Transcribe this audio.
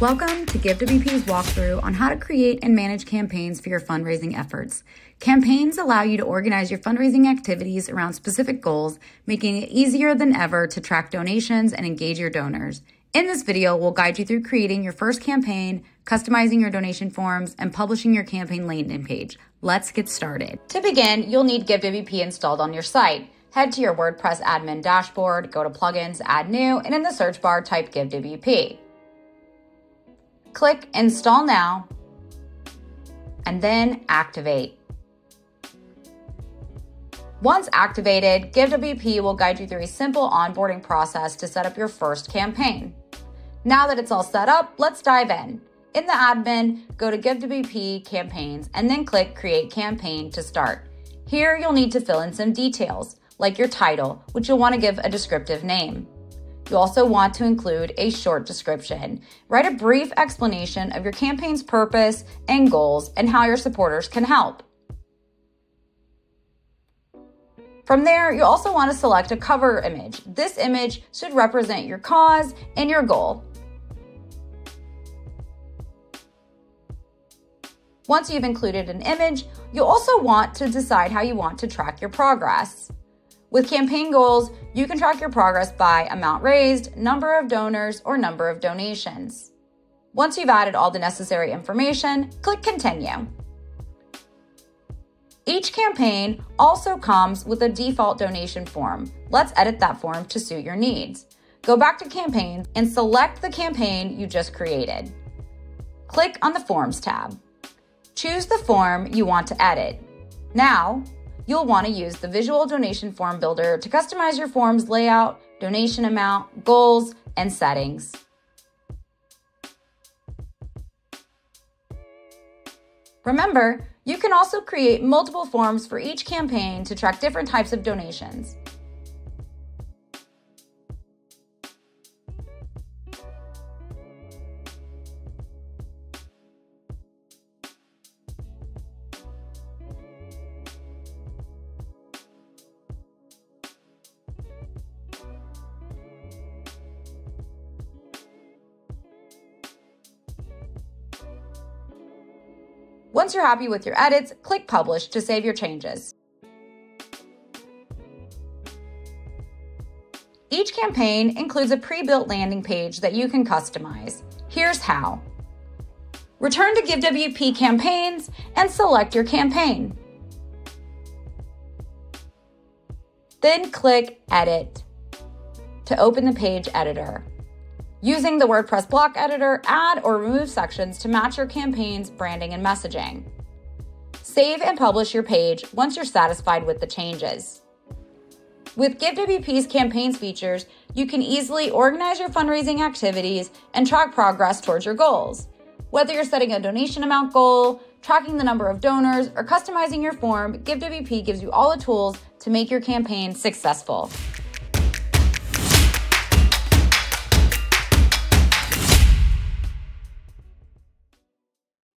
Welcome to GiveWP's walkthrough on how to create and manage campaigns for your fundraising efforts. Campaigns allow you to organize your fundraising activities around specific goals, making it easier than ever to track donations and engage your donors. In this video, we'll guide you through creating your first campaign, customizing your donation forms, and publishing your campaign landing page. Let's get started. To begin, you'll need GiveWP installed on your site. Head to your WordPress admin dashboard, go to Plugins, Add New, and in the search bar, type GiveWP. Click Install Now, and then Activate. Once activated, GiveWP will guide you through a simple onboarding process to set up your first campaign. Now that it's all set up, let's dive in. In the admin, go to GiveWP Campaigns and then click Create Campaign to start. Here, you'll need to fill in some details, like your title, which you'll want to give a descriptive name. You also want to include a short description. Write a brief explanation of your campaign's purpose and goals and how your supporters can help. From there, you also want to select a cover image. This image should represent your cause and your goal. Once you've included an image, you'll also want to decide how you want to track your progress. With campaign goals, you can track your progress by amount raised, number of donors, or number of donations. Once you've added all the necessary information, click Continue. Each campaign also comes with a default donation form. Let's edit that form to suit your needs. Go back to Campaigns and select the campaign you just created. Click on the Forms tab. Choose the form you want to edit. Now, you'll want to use the Visual Donation Form Builder to customize your form's layout, donation amount, goals, and settings. Remember, you can also create multiple forms for each campaign to track different types of donations. Once you're happy with your edits, click Publish to save your changes. Each campaign includes a pre-built landing page that you can customize. Here's how. Return to GiveWP Campaigns and select your campaign. Then click Edit to open the page editor. Using the WordPress block editor, add or remove sections to match your campaign's branding and messaging. Save and publish your page once you're satisfied with the changes. With GiveWP's campaigns features, you can easily organize your fundraising activities and track progress towards your goals. Whether you're setting a donation amount goal, tracking the number of donors, or customizing your form, GiveWP gives you all the tools to make your campaign successful.